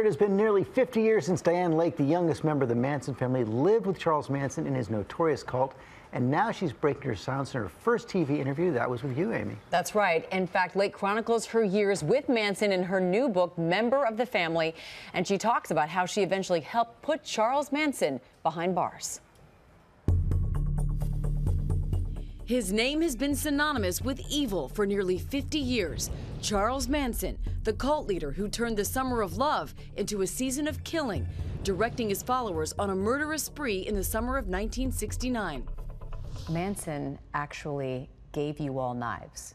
It has been nearly 50 years since Dianne Lake, the youngest member of the Manson family, lived with Charles Manson in his notorious cult. And now she's breaking her silence in her first TV interview. That was with you, Amy. That's right. In fact, Lake chronicles her years with Manson in her new book, Member of the Family. And she talks about how she eventually helped put Charles Manson behind bars. His name has been synonymous with evil for nearly 50 years. Charles Manson, the cult leader who turned the summer of love into a season of killing, directing his followers on a murderous spree in the summer of 1969. Manson actually gave you all knives.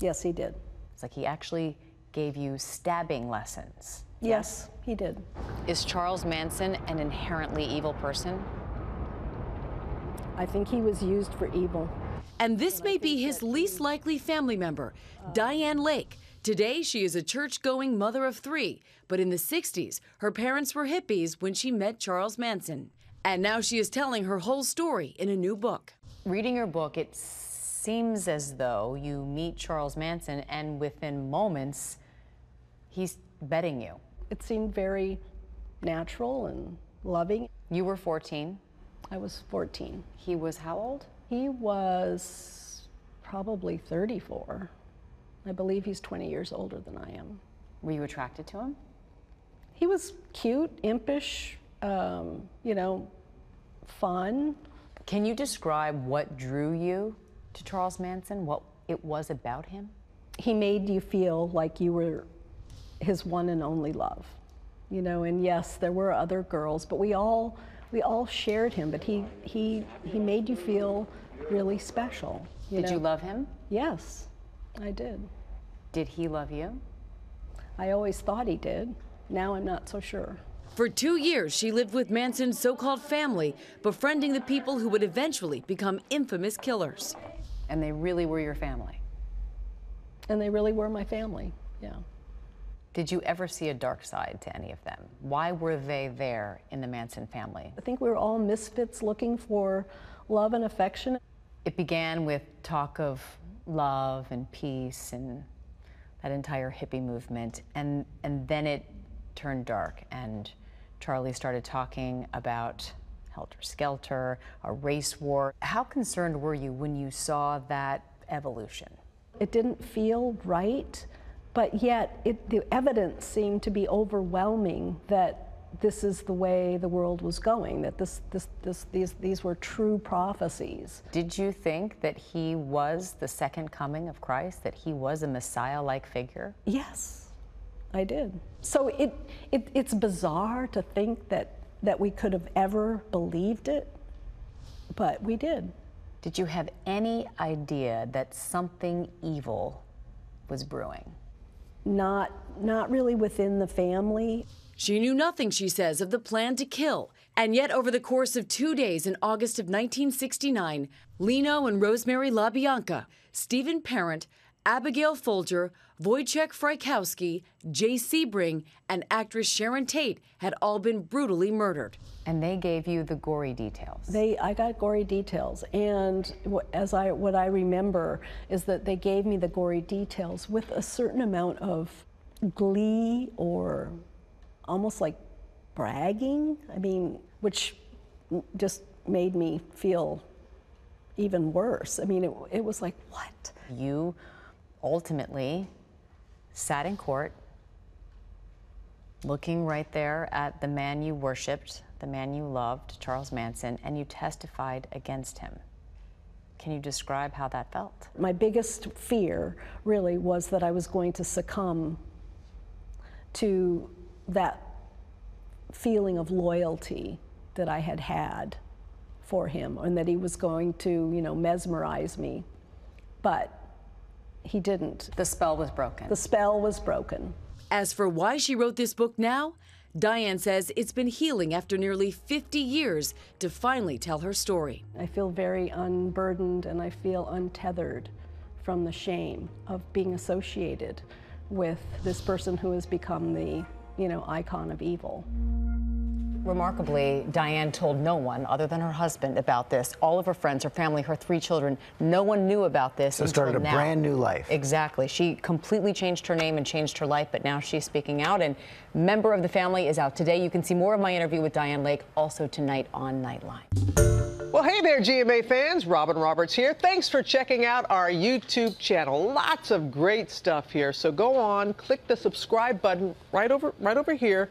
Yes, he did. It's like he actually gave you stabbing lessons. Yes, he did. Is Charles Manson an inherently evil person? I think he was used for evil. And this may be his least likely family member, Dianne Lake. Today, she is a church going mother of three, but in the 60s, her parents were hippies when she met Charles Manson. And now she is telling her whole story in a new book. Reading your book, it seems as though you meet Charles Manson and within moments, he's betting you. It seemed very natural and loving. You were 14. I was 14. He was how old? He was probably 34. I believe he's 20 years older than I am. Were you attracted to him? He was cute, impish, um, you know, fun. Can you describe what drew you to Charles Manson, what it was about him? He made you feel like you were his one and only love. You know, and yes, there were other girls, but we all we all shared him, but he he he made you feel really special. You did know? you love him? Yes, I did. Did he love you? I always thought he did. Now I'm not so sure. For two years, she lived with Manson's so called family, befriending the people who would eventually become infamous killers. And they really were your family? And they really were my family, yeah. Did you ever see a dark side to any of them? Why were they there in the Manson family? I think we were all misfits looking for love and affection. It began with talk of love and peace and that entire hippie movement, and, and then it turned dark, and Charlie started talking about helter skelter, a race war. How concerned were you when you saw that evolution? It didn't feel right, but yet it, the evidence seemed to be overwhelming that this is the way the world was going, that this, this, this, these, these were true prophecies. Did you think that he was the second coming of Christ, that he was a Messiah like figure? Yes, I did. So it, it, it's bizarre to think that, that we could have ever believed it, but we did. Did you have any idea that something evil was brewing? Not, not really within the family. She knew nothing, she says, of the plan to kill. And yet, over the course of two days in August of 1969, Leno and Rosemary LaBianca, Steven Parent, Abigail Folger, Wojciech Frykowski, Jay Sebring, and actress Sharon Tate had all been brutally murdered. And they gave you the gory details. They, I got gory details, and as I, what I remember is that they gave me the gory details with a certain amount of glee or almost like bragging. I mean, which just made me feel even worse. I mean, it, it was like, what? You ultimately sat in court looking right there at the man you worshiped, the man you loved, Charles Manson, and you testified against him. Can you describe how that felt? My biggest fear really was that I was going to succumb to that feeling of loyalty that I had had for him and that he was going to, you know, mesmerize me. But he didn't. The spell was broken. The spell was broken. As for why she wrote this book now, Dianne says it's been healing after nearly 50 years to finally tell her story. I feel very unburdened and I feel untethered from the shame of being associated with this person who has become the, you know, icon of evil. Remarkably, Dianne told no one other than her husband about this. All of her friends, her family, her three children, no one knew about this. So until started a now. brand new life. Exactly. She completely changed her name and changed her life, but now she's speaking out. And member of the family is out today. You can see more of my interview with Dianne Lake also tonight on Nightline. Well, hey there, GMA fans. Robin Roberts here. Thanks for checking out our YouTube channel. Lots of great stuff here. So go on, click the subscribe button right over right over here